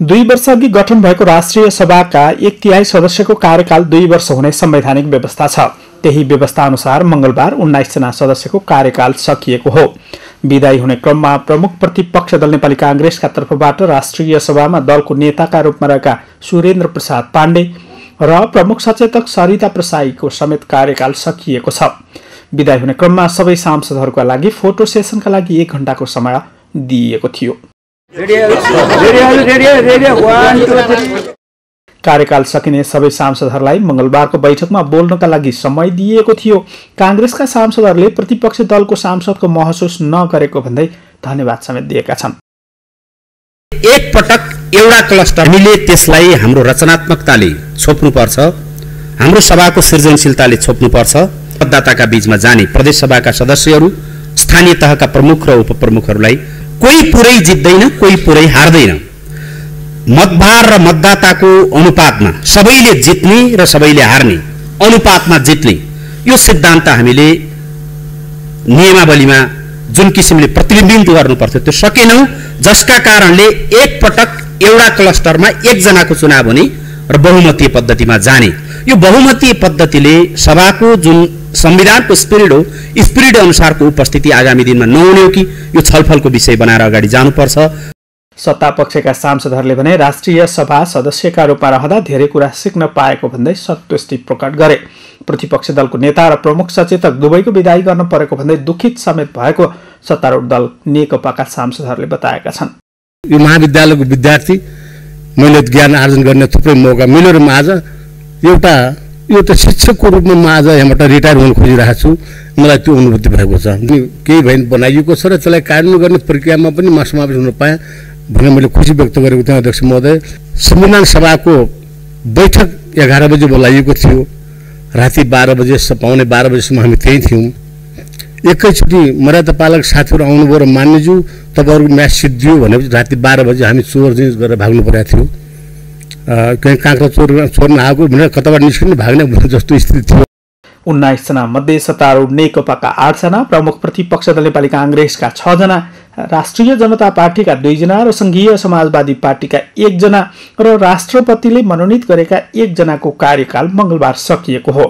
दुई वर्षअघि गठन भएको राष्ट्रिय सभाका एक तिहाई सदस्यको कार्यकाल दुई वर्ष हुने संवैधानिक व्यवस्था छ। त्यही व्यवस्था अनुसार मंगलबार उन्नाइसजना सदस्यको कार्यकाल सकिएको हो। विदायी हुने क्रममा प्रमुख प्रतिपक्ष दल नेपाली काङ्ग्रेसका तर्फबाट राष्ट्रिय सभामा दलको नेताका रूपमा रहेका सुरेन्द्र प्रसाद पाण्डे र प्रमुख सचेतक सरिता प्रसाईको समेत कार्यकाल सकिएको छ। विदाय हुने क्रममा सबै सांसदहरूका लागि फोटो सेसनका लागि एक घण्टाको समय दिइएको थियो। कार्यकाल सकिने सबै सांसदहरूलाई मंगलबारको बैठकमा बोल्नका लागि समय दिइएको थियो। काङ्ग्रेसका सांसदहरूले प्रतिपक्षी दलको सांसदको महसुस नगरेको भन्दै धन्यवाद समेत दिएका छन्। एक पटक एउटा क्लस्टर। हामीले त्यसलाई हाम्रो रचनात्मकताले छोप्नुपर्छ हाम्रो सभाको सृजनशीलताले छोप्नुपर्छ मतदाताका बीचमा जाने प्रदेश सभाका सदस्यहरू स्थानीय तहका प्रमुख र उपप्रमुखहरूलाई कोही पुरै जित्दैन कोही पुरै हार्दैन। मतभार र मतदाताको अनुपातमा सबैले जित्ने र सबैले हार्ने अनुपातमा जित्ने यो सिद्धान्त हामीले नियमावलीमा जुन किसिमले प्रतिबिम्बित गर्नुपर्थ्यो त्यो सकेनौँ जसका कारणले एक पटक एउटा क्लस्टरमा एकजनाको चुनाव हुने र बहुमतीय पद्धतिमा जाने। यो बहुमतीय पद्धतिले सभाको जुन संविधानको स्पिरिट हो स्पिरिट अनुसारको उपस्थिति आगामी दिनमा नहुने हो कि यो छलफलको विषय बनाएर अगाडि जानुपर्छ? सत्तापक्षका सांसदहरूले भने राष्ट्रिय सभा सदस्यका रूपमा रहँदा धेरै कुरा सिक्न पाएको भन्दै सन्तुष्टि प्रकट गरे। प्रतिपक्ष दलको नेता र प्रमुख सचेतक दुवैको विदाई गर्न परेको भन्दै दुखित समेत भएको सत्तारूढ दल नेकपाका सांसदहरूले बताएका छन्। यो महाविद्यालयको विद्यार्थी मैले ज्ञान आर्जन गर्ने थुप्रै मौका मिल्यो र म आज एउटा एउटा शिक्षकको रूपमा म आज यहाँबाट रिटायर हुन खोजिरहेको छु। मलाई त्यो अनुभूति भएको छ। केही भइ बनाइएको छ र त्यसलाई कार्यान्वयन गर्ने प्रक्रियामा पनि म समावेश हुन पाएँ भनेर मैले खुसी व्यक्त गरेको थिएँ। अध्यक्ष महोदय संविधान सभाको बैठक एघार बजे बोलाइएको थियो। राति बाह्र बजे पाउने बाह्र बजीसम्म हामी त्यहीँ थियौँ। एकैचोटि मर्यादा पालक साथीहरू आउनुभयो र मान्यज्यू तपाईँहरूको म्याच सिद्धियो भनेपछि राति बाह्र बजी हामी चोर जिन्स गरेर भाग्नु परेको थियो। कहीँ काँक्रा चोर चोर्न आएको भनेर कताबाट निस्किनु भाग्ने जस्तो स्थिति थियो उन्नाइसजना मध्ये सत्तारूढ नेकपाका आठजना प्रमुख प्रतिपक्ष दल नेपाली काङ्ग्रेसका छजना राष्ट्रिय जनता पार्टीका दुईजना र सङ्घीय समाजवादी पार्टीका एकजना र राष्ट्रपतिले मनोनित गरेका एकजनाको कार्यकाल मङ्गलबार सकिएको हो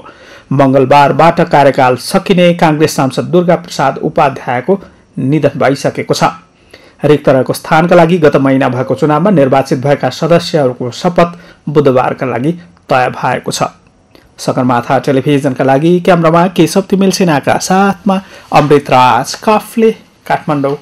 मङ्गलबारबाट कार्यकाल सकिने काङ्ग्रेस सांसद दुर्गा प्रसाद उपाध्यायको निधन भइसकेको छ रिक्त रहेको स्थानका लागि गत महिना भएको चुनावमा निर्वाचित भएका सदस्यहरूको शपथ बुधबारका लागि तय भएको छ। सगरमाथा टेलिभिजनका लागि क्यामरामा केशव तिमिल सेनाका साथमा अमृत राज काफले काठमाडौँ।